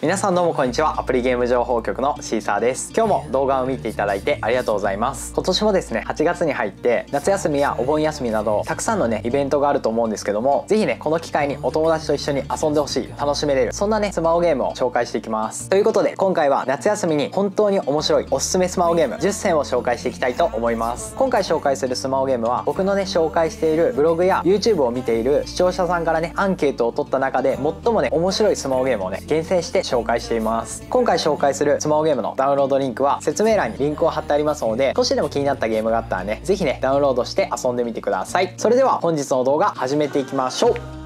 皆さんどうもこんにちは。アプリゲーム情報局のシーサーです。今日も動画を見ていただいてありがとうございます。今年もですね8月に入って夏休みやお盆休みなどたくさんのねイベントがあると思うんですけどもぜひねこの機会にお友達と一緒に遊んでほしい楽しめれるそんなねスマホゲームを紹介していきます。ということで今回は夏休みに本当に面白いおすすめスマホゲーム10選を紹介していきたいと思います。今回紹介するスマホゲームは僕のね紹介しているブログや YouTube を見ている視聴者さんからねアンケートを取った中で最もね面白いスマホゲームをね厳選して紹介しています。今回紹介するスマホゲームのダウンロードリンクは説明欄にリンクを貼ってありますので少しでも気になったゲームがあったらね是非ねダウンロードして遊んでみてください。それでは本日の動画始めていきましょう。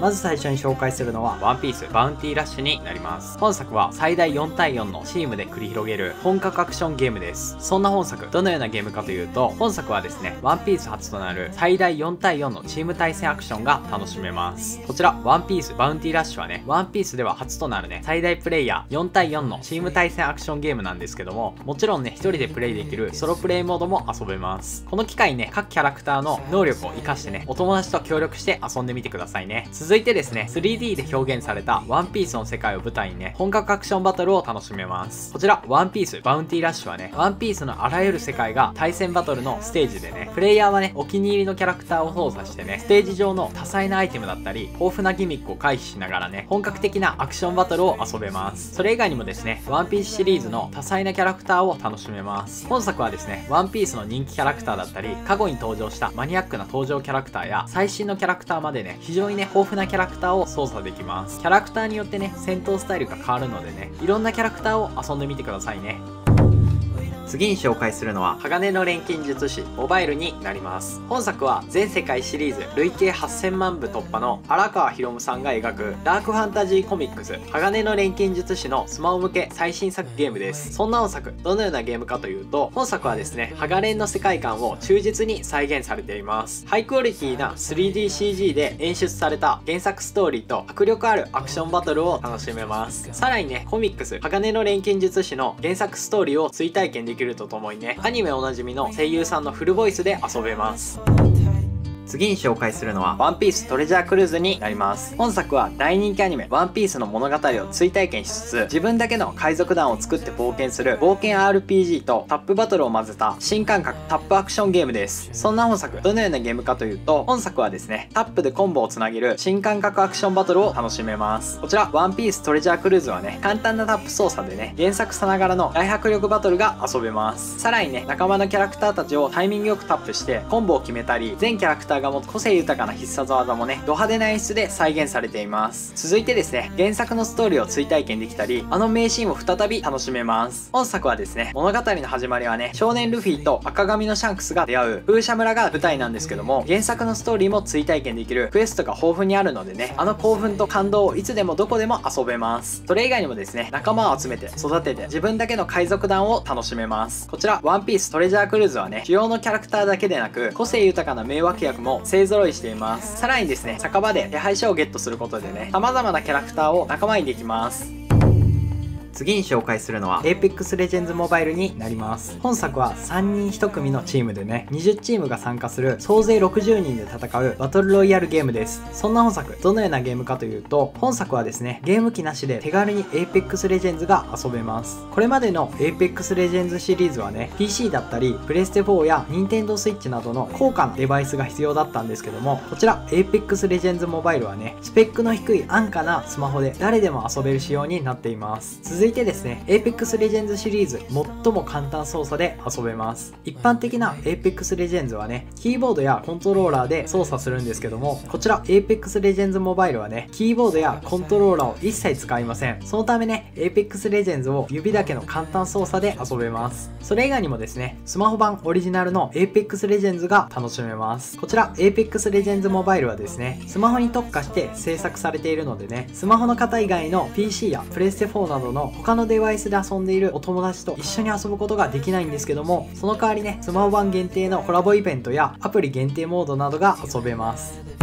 まず最初に紹介するのは、ワンピースバウンティーラッシュになります。本作は最大4対4のチームで繰り広げる本格アクションゲームです。そんな本作、どのようなゲームかというと、本作はですね、ワンピース初となる最大4対4のチーム対戦アクションが楽しめます。こちら、ワンピースバウンティーラッシュはね、ワンピースでは初となるね、最大プレイヤー4対4のチーム対戦アクションゲームなんですけども、もちろんね、1人でプレイできるソロプレイモードも遊べます。この機会ね、各キャラクターの能力を活かしてね、お友達と協力して遊んでみてくださいね。続続いてですね、3D で表現されたワンピースの世界を舞台にね、本格アクションバトルを楽しめます。こちら、ワンピースバウンティーラッシュはね、ワンピースのあらゆる世界が対戦バトルのステージでね、プレイヤーはね、お気に入りのキャラクターを操作してね、ステージ上の多彩なアイテムだったり、豊富なギミックを回避しながらね、本格的なアクションバトルを遊べます。それ以外にもですね、ワンピースシリーズの多彩なキャラクターを楽しめます。本作はですね、ワンピースの人気キャラクターだったり、過去に登場したマニアックな登場キャラクターや、最新のキャラクターまでね、非常にね、豊富なキャラクターを操作できます。キャラクターによってね、戦闘スタイルが変わるのでね、いろんなキャラクターを遊んでみてくださいね。次に紹介するのは鋼の錬金術師モバイルになります。本作は全世界シリーズ累計8000万部突破の荒川博さんが描くダークファンタジーコミックス。鋼の錬金術師のスマホ向け最新作ゲームです。そんな本作どのようなゲームかというと本作はですね鋼錬の世界観を忠実に再現されています。ハイクオリティな 3DCG で演出された原作ストーリーと迫力あるアクションバトルを楽しめます。さらにねコミックス鋼の錬金術師の原作ストーリーを追体験でききるとともにね。アニメおなじみの声優さんのフルボイスで遊べます。次に紹介するのは、ワンピーストレジャークルーズになります。本作は大人気アニメ、ワンピースの物語を追体験しつつ、自分だけの海賊団を作って冒険する冒険 RPG とタップバトルを混ぜた新感覚タップアクションゲームです。そんな本作、どのようなゲームかというと、本作はですね、タップでコンボをつなげる新感覚アクションバトルを楽しめます。こちら、ワンピーストレジャークルーズはね、簡単なタップ操作でね、原作さながらの大迫力バトルが遊べます。さらにね、仲間のキャラクターたちをタイミングよくタップして、コンボを決めたり、全キャラクターが持つ個性豊かな必殺技もね、ド派手な演出で再現されています。続いてですね、原作のストーリーを追体験できたり、あの名シーンを再び楽しめます。本作はですね、物語の始まりはね、少年ルフィと赤髪のシャンクスが出会う風車村が舞台なんですけども、原作のストーリーも追体験できるクエストが豊富にあるのでね、あの興奮と感動をいつでもどこでも遊べます。それ以外にもですね、仲間を集めて育てて自分だけの海賊団を楽しめます。こちら、ワンピーストレジャークルーズはね、主要のキャラクターだけでなく、個性豊かな迷惑役も勢揃いしています。さらにですね、酒場で手配書をゲットすることでね、様々なキャラクターを仲間にできます。次に紹介するのは Apex Legends Mobile になります。本作は3人1組のチームでね、20チームが参加する総勢60人で戦うバトルロイヤルゲームです。そんな本作、どのようなゲームかというと、本作はですね、ゲーム機なしで手軽に Apex Legends が遊べます。これまでの Apex Legends シリーズはね、PC だったり、プレステ4や Nintendo Switch などの高価なデバイスが必要だったんですけども、こちら Apex Legends Mobile はね、スペックの低い安価なスマホで誰でも遊べる仕様になっています。続続いてですね、Apex Legends シリーズ最も簡単操作で遊べます。一般的な Apex Legends はね、キーボードやコントローラーで操作するんですけども、こちら Apex Legends Mobile はね、キーボードやコントローラーを一切使いません。そのためね、Apex Legends を指だけの簡単操作で遊べます。それ以外にもですね、スマホ版オリジナルの Apex Legends が楽しめます。こちら Apex Legends Mobile はですね、スマホに特化して制作されているのでね、スマホの方以外の PC やプレステ4などの他のデバイスで遊んでいるお友達と一緒に遊ぶことができないんですけども、その代わりね、スマホ版限定のコラボイベントやアプリ限定モードなどが遊べます。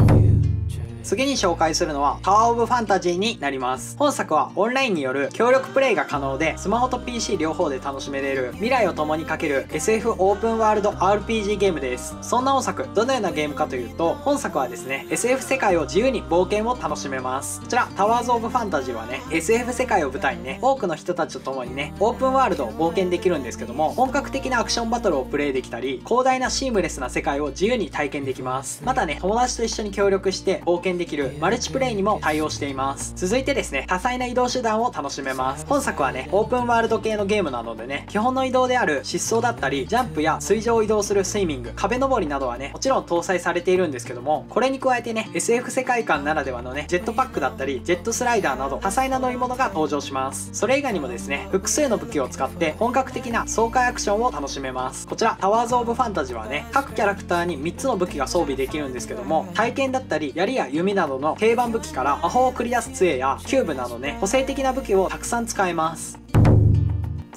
次に紹介するのはタワーオブファンタジーになります。本作はオンラインによる協力プレイが可能でスマホと PC 両方で楽しめれる未来を共にかける SF オープンワールド RPG ゲームです。そんな本作どのようなゲームかというと本作はですね SF 世界を自由に冒険を楽しめます。こちらタワーズオブファンタジーはね SF 世界を舞台にね多くの人たちと共にねオープンワールドを冒険できるんですけども本格的なアクションバトルをプレイできたり広大なシームレスな世界を自由に体験できます。またね友達と一緒に協力して冒険できるマルチプレイにも対応しています。続いてですね多彩な移動手段を楽しめます。本作はねオープンワールド系のゲームなのでね基本の移動である疾走だったりジャンプや水上を移動するスイミング壁登りなどはねもちろん搭載されているんですけどもこれに加えてね SF 世界観ならではのねジェットパックだったりジェットスライダーなど多彩な乗り物が登場します。それ以外にもですね複数の武器を使って本格的な爽快アクションを楽しめます。こちら Tower of Fantasy はね各キャラクターに3つの武器が装備できるんですけども大剣だったり槍や弓弓などの定番武器から魔法を繰り出す杖やキューブなどね個性的な武器をたくさん使えます。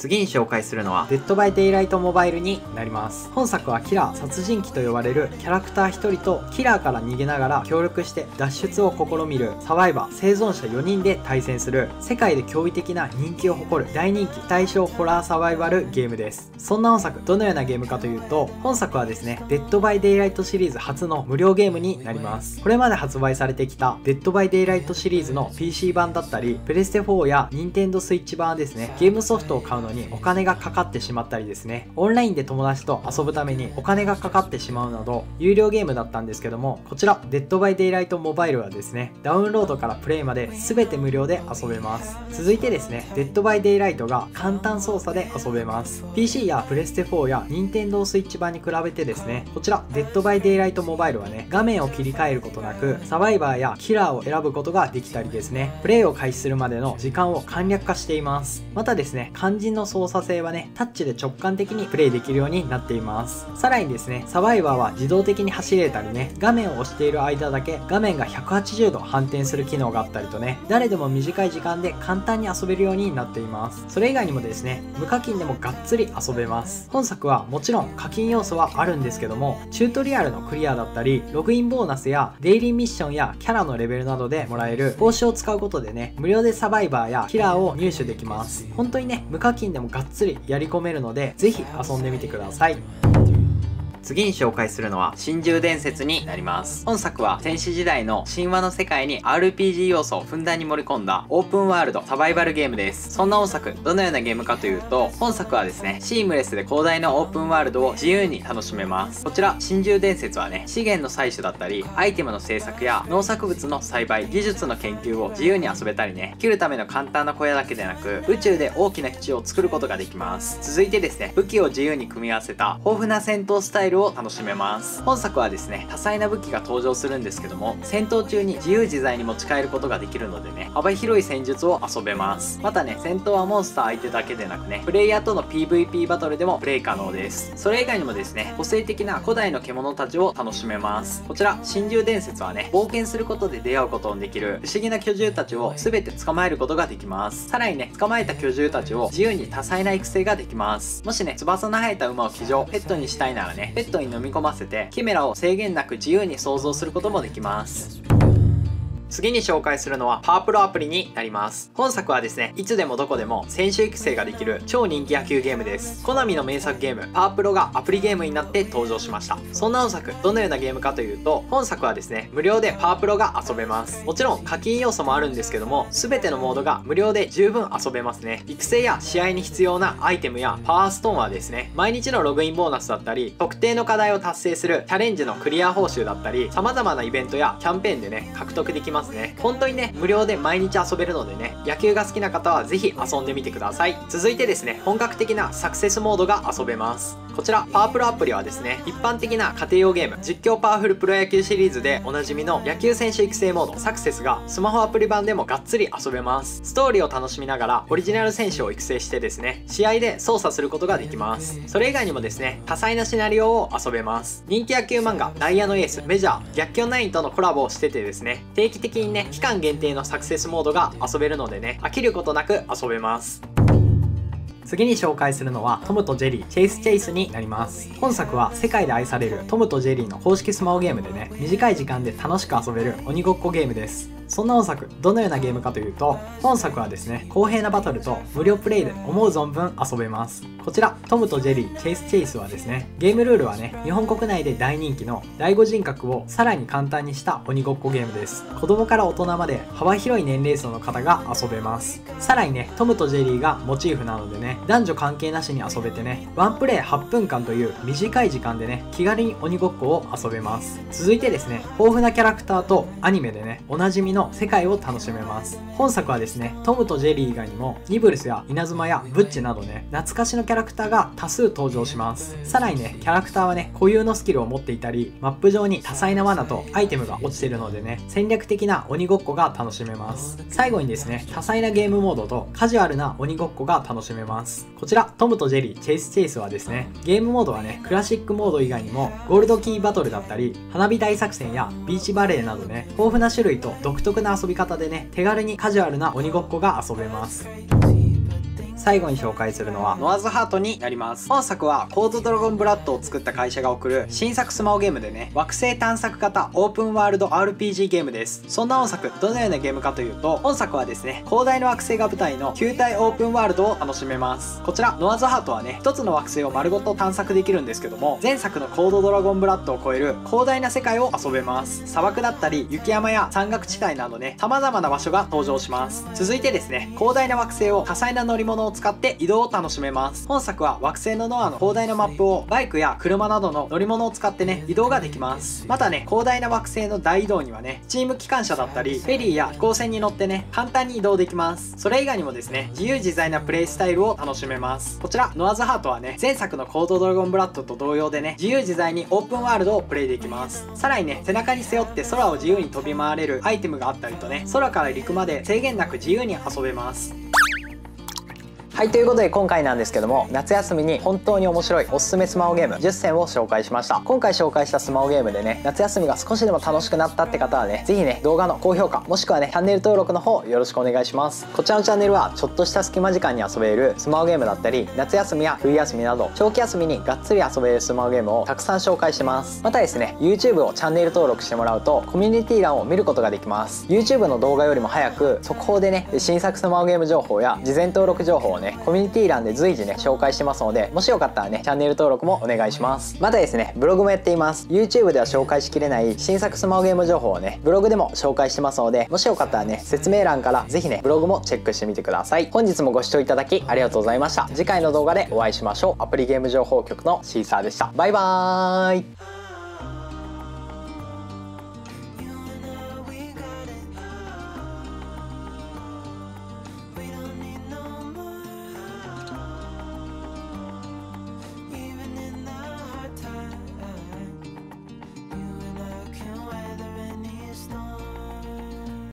次に紹介するのは、 Dead by Daylight Mobile になります。本作はキラー殺人鬼と呼ばれるキャラクター1人とキラーから逃げながら協力して脱出を試みるサバイバー生存者4人で対戦する世界で驚異的な人気を誇る大人気非対称ホラーサバイバルゲームです。そんな本作、どのようなゲームかというと、本作はですね、 Dead by Daylight シリーズ初の無料ゲームになります。これまで発売されてきた Dead by Daylight シリーズの PC 版だったり、プレステ4や Nintendo Switch 版ですね、ゲームソフトを買うのにお金がかかってしまったりですね、オンラインで友達と遊ぶためにお金がかかってしまうなど、有料ゲームだったんですけども、こちら、 Dead by Daylight Mobile はですね、ダウンロードからプレイまで全て無料で遊べます。続いてですね、デッドバイデイライトが簡単操作で遊べます。PC やプレステ4や Nintendo Switch 版に比べてですね、こちら、デッドバイデイライトモバイルはね、画面を切り替えることなく、サバイバーやキラーを選ぶことができたりですね、プレイを開始するまでの時間を簡略化しています。またですね、肝心の操作性はね、タッチで直感的にプレイできるようになっています。さらにですね、サバイバーは自動的に走れたりね、画面を押している間だけ画面が180度反転する機能があったりとね、誰でも短い時間で簡単に遊べるようになっています。それ以外にもですね、無課金でもがっつり遊べます。本作はもちろん課金要素はあるんですけども、チュートリアルのクリアだったり、ログインボーナスやデイリーミッションやキャラのレベルなどでもらえる報酬を使うことでね、無料でサバイバーやキラーを入手できます。本当にね、無課金でもがっつりやり込めるので、ぜひ遊んでみてください。次に紹介するのは真珠伝説になります。本作は戦士時代の神話の世界に RPG 要素をふんだんに盛り込んだオープンワールドサバイバルゲームです。そんな本作、どのようなゲームかというと、本作はですね、シームレスで広大なオープンワールドを自由に楽しめます。こちら、真珠伝説はね、資源の採取だったり、アイテムの製作や農作物の栽培、技術の研究を自由に遊べたりね、切るための簡単な小屋だけでなく、宇宙で大きな基地を作ることができます。続いてですね、武器を自由に組み合わせた豊富な戦闘スタイルを楽しめます。本作はですね、多彩な武器が登場するんですけども、戦闘中に自由自在に持ち帰ることができるのでね、幅広い戦術を遊べます。またね、戦闘はモンスター相手だけでなくね、プレイヤーとの PVP バトルでもプレイ可能です。それ以外にもですね、個性的な古代の獣たちを楽しめます。こちら、真珠伝説はね、冒険することで出会うことのできる不思議な巨獣たちを全て捕まえることができます。さらにね、捕まえた巨獣たちを自由に多彩な育成ができます。もしね、翼の生えた馬を騎乗、ペットにしたいならね、ペットに飲み込ませて、キメラを制限なく自由に想像することもできます。次に紹介するのはパワープロアプリになります。本作はですね、いつでもどこでも選手育成ができる超人気野球ゲームです。コナミの名作ゲーム、パワープロがアプリゲームになって登場しました。そんな本作、どのようなゲームかというと、本作はですね、無料でパワープロが遊べます。もちろん課金要素もあるんですけども、全てのモードが無料で十分遊べますね。育成や試合に必要なアイテムやパワーストーンはですね、毎日のログインボーナスだったり、特定の課題を達成するチャレンジのクリア報酬だったり、様々なイベントやキャンペーンでね、獲得できますね。本当にね、ね、無料で毎日遊べるのでね、野球が好きな方はぜひ遊んでみてください。続いてですね、本格的なサクセスモードが遊べます。こちら、パワープロアプリはですね、一般的な家庭用ゲーム、実況パワフルプロ野球シリーズでおなじみの野球選手育成モード、サクセスがスマホアプリ版でもがっつり遊べます。ストーリーを楽しみながら、オリジナル選手を育成してですね、試合で操作することができます。それ以外にもですね、多彩なシナリオを遊べます。人気野球漫画、ダイヤのエース、メジャー、逆境ナインとのコラボをしててですね、定期的にね、期間限定のサクセスモードが遊べるのでね、飽きることなく遊べます。次に紹介するのはトムとジェリーチェイスチェイスになります。本作は世界で愛されるトムとジェリーの公式スマホゲームでね短い時間で楽しく遊べる鬼ごっこゲームです。そんな本作どのようなゲームかというと本作はですね公平なバトルと無料プレイで思う存分遊べます。こちらトムとジェリーチェイスチェイスはですねゲームルールはね日本国内で大人気の第5人格をさらに簡単にした鬼ごっこゲームです。子供から大人まで幅広い年齢層の方が遊べます。さらにねトムとジェリーがモチーフなのでね男女関係なしに遊べてねワンプレイ8分間という短い時間でね気軽に鬼ごっこを遊べます。続いてですね豊富なキャラクターとアニメでねおなじみの世界を楽しめます。本作はですねトムとジェリー以外にもニブルスや稲妻やブッチなどね懐かしのキャラクターが多数登場します。さらにねキャラクターはね固有のスキルを持っていたりマップ上に多彩な罠とアイテムが落ちているのでね戦略的な鬼ごっこが楽しめます。最後にですね多彩なゲームモードとカジュアルな鬼ごっこが楽しめます。こちらトムとジェリーチェイスチェイスはですねゲームモードはねクラシックモード以外にもゴールドキーバトルだったり花火大作戦やビーチバレーなどね豊富な種類と独特な遊び方でね手軽にカジュアルな鬼ごっこが遊べます。最後に紹介するのはノアズハートになります。本作はコードドラゴンブラッドを作った会社が送る新作スマホゲームでね惑星探索型オープンワールド RPG ゲームです。そんな本作どのようなゲームかというと本作はですね広大な惑星が舞台の球体オープンワールドを楽しめます。こちらノアズハートはね一つの惑星を丸ごと探索できるんですけども前作のコードドラゴンブラッドを超える広大な世界を遊べます。砂漠だったり雪山や山岳地帯などね様々な場所が登場します。続いてですね広大な惑星を多彩な乗り物を使って移動を楽しめます。本作は惑星のノアの広大なマップをバイクや車などの乗り物を使ってね移動ができます。またね広大な惑星の大移動にはねチーム機関車だったりフェリーや飛行船に乗ってね簡単に移動できます。それ以外にもですね自由自在なプレイスタイルを楽しめます。こちらノアズハートはね前作のコードドラゴンブラッドと同様でね自由自在にオープンワールドをプレイできます。さらにね背中に背負って空を自由に飛び回れるアイテムがあったりとね空から陸まで制限なく自由に遊べますはいということで今回なんですけども夏休みに本当に面白いおすすめスマホゲーム10選を紹介しました。今回紹介したスマホゲームでね夏休みが少しでも楽しくなったって方はね是非ね動画の高評価もしくはねチャンネル登録の方よろしくお願いします。こちらのチャンネルはちょっとした隙間時間に遊べるスマホゲームだったり夏休みや冬休みなど長期休みにがっつり遊べるスマホゲームをたくさん紹介してます。またですね YouTube をチャンネル登録してもらうとコミュニティ欄を見ることができます。YouTube の動画よりも早く速報でね新作スマホゲーム情報や事前登録情報をねねコミュニティ欄で随時ね紹介してますのでもしよかったらねチャンネル登録もお願いします。またですねブログもやっています。YouTube では紹介しきれない新作スマホゲーム情報をねブログでも紹介してますのでもしよかったらね説明欄からぜひねブログもチェックしてみてください。本日もご視聴いただきありがとうございました。次回の動画でお会いしましょう。アプリゲーム情報局のシーサーでした。バイバーイ。